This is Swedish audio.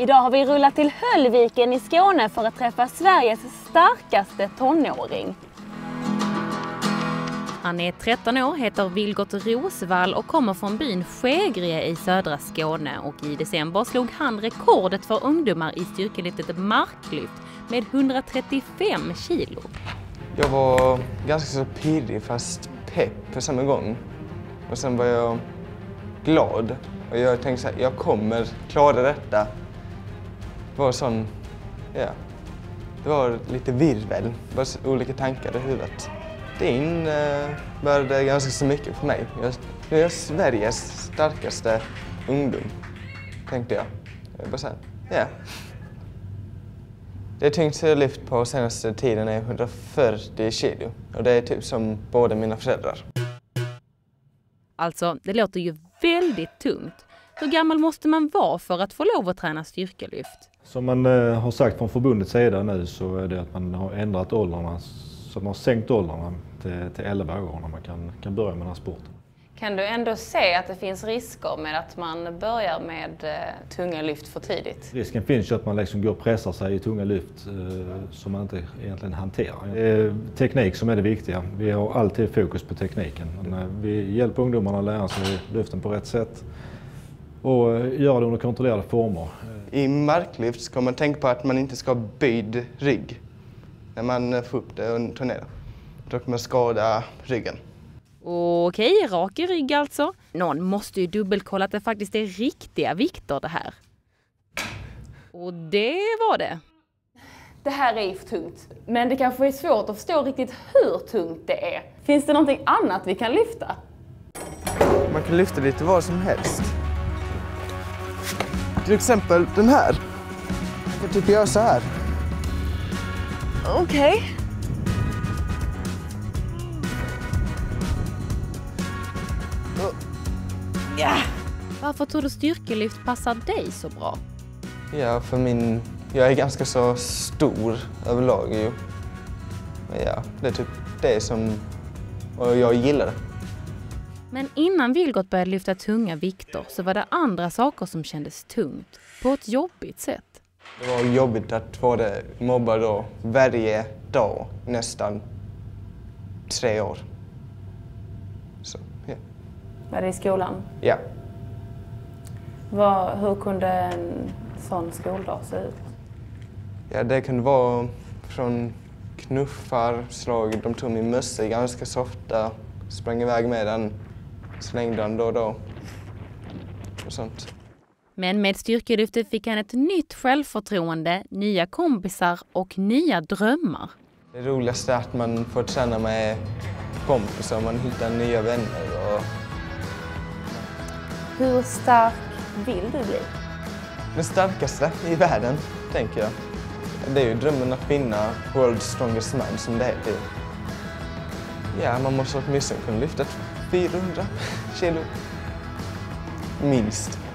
Idag har vi rullat till Höllviken i Skåne för att träffa Sveriges starkaste tonåring. Han är 13 år, heter Vilgot Rosvall och kommer från byn Skägrie i södra Skåne och i december slog han rekordet för ungdomar i styrkelyftet marklyft med 135 kilo. Jag var ganska så pirrig fast pepp på samma gång. Och sen var jag glad och jag tänkte så här, jag kommer klara detta. Det var sån, ja, det var lite virvel, bara olika tankar i huvudet. Eh, det började ganska så mycket för mig. Jag, jag är Sveriges starkaste ungdom, tänkte jag. Jag bara sen, ja. Det tyngsta jag lyft på senaste tiden är 140 kilo och det är typ som båda mina föräldrar. Alltså, det låter ju väldigt tungt. Hur gammal måste man vara för att få lov att träna styrkelyft? Som man eh, har sagt från förbundets sida nu så är det att man har ändrat åldrarna, så man har sänkt åldrarna till, till 11 år när man kan, kan börja med den här sporten. Kan du ändå se att det finns risker med att man börjar med eh, tunga lyft för tidigt? Risken finns ju att man liksom går och pressar sig i tunga lyft eh, som man inte egentligen hanterar. Det är teknik som är det viktiga. Vi har alltid fokus på tekniken. Eh, vi hjälper ungdomarna att lära sig lyften på rätt sätt och eh, göra det under kontrollerade former. I marklyft ska man tänka på att man inte ska ha böjd rygg när man får upp det och turnerar. Då kan man skada ryggen. Okej, rak i rygg alltså. Någon måste ju dubbelkolla att det faktiskt är riktiga vikter det här. Och det var det. Det här är ju för tungt. Men det kanske är svårt att förstå riktigt hur tungt det är. Finns det någonting annat vi kan lyfta? Man kan lyfta lite vad som helst. Till exempel den här. Jag typ göra så här. Okej. Okay. Ja. Varför tror du styrkelyft passar dig så bra? Ja, för min... Jag är ganska så stor överlag ju. Men ja, det är typ det som... Och jag gillar det. Men innan Vilgot började lyfta tunga vikter så var det andra saker som kändes tungt. På ett jobbigt sätt. Det var jobbigt att vara mobbad då varje dag nästan tre år. Var det i skolan? Ja. Vad, hur kunde en sån skoldag se ut? Ja, det kunde vara från knuffar, slag, de tog min mössa ganska så ofta, sprang iväg med den, slängde den då och då och sånt. Men med Styrkelyftet fick han ett nytt självförtroende, nya kompisar och nya drömmar. Det roligaste är att man får träna med kompisar, man hittar nya vänner och hur stark vill du bli? Den starkaste i världen, tänker jag. Det är ju drömmen att finna World's Strongest Man, som det heter. Ja, man måste åtminstone kunna lyfta Fihrinra, Shelly, Ministro.